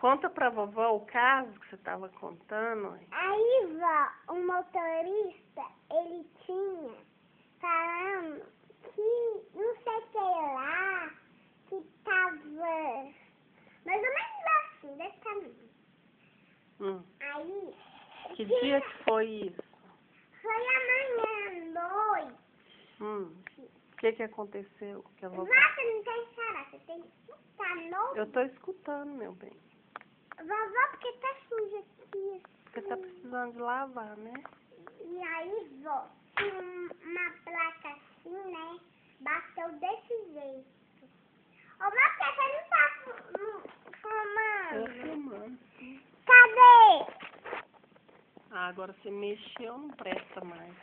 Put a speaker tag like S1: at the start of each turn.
S1: Conta pra vovó o caso que você estava contando.
S2: Aí, vó, o motorista, ele tinha falando que não sei o que lá, que tava mais ou menos assim, desse tamanho.
S1: Hum.
S2: Aí,
S1: Que
S2: tinha-
S1: dia que foi isso?
S2: foi amanhã, noite.
S1: Hum. O que que aconteceu? Que a vovó...
S2: Vó, você não tem que chorar, você tem que escutar novo.
S1: Eu tô escutando, meu bem.
S2: Vovó, porque tá sujo aqui.
S1: De lavar, né?
S2: E aí, vó, um- uma placa assim, né? Bateu desse jeito. Ô, que você não tá fu- não-
S1: Eu
S2: fumando? Cadê?
S1: Ah, agora você mexeu, não presta mais.